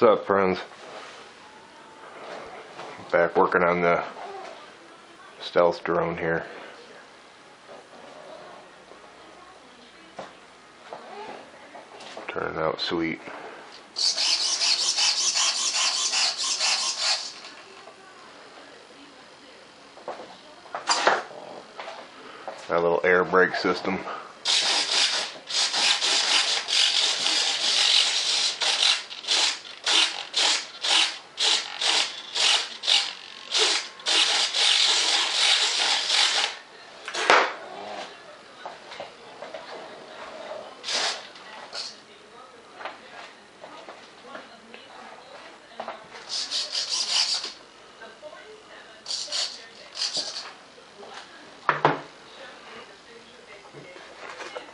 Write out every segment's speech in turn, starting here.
What's up, friends? Back working on the stealth drone here. Turning out sweet. That little air brake system.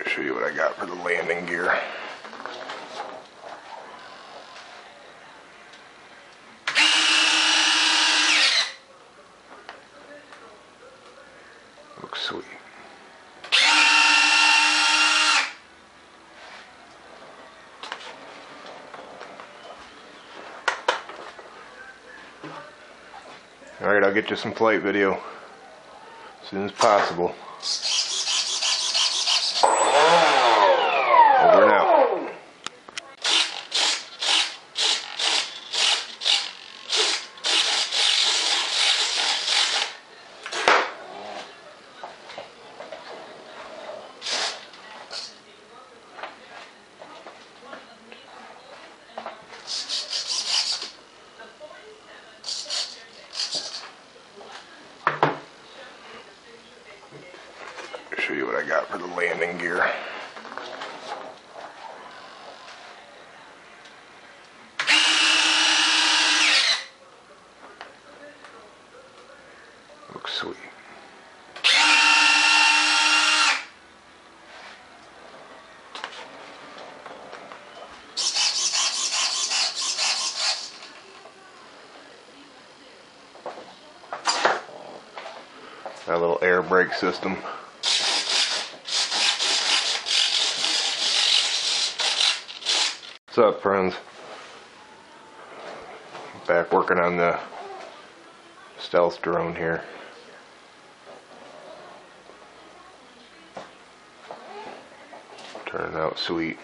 Show you what I got for the landing gear. Looks sweet. Alright, I'll get you some flight video as soon as possible. Over and. Show you what I got for the landing gear. Looks sweet. That little air brake system. What's up, friends? Back working on the stealth drone here. Turning out sweet.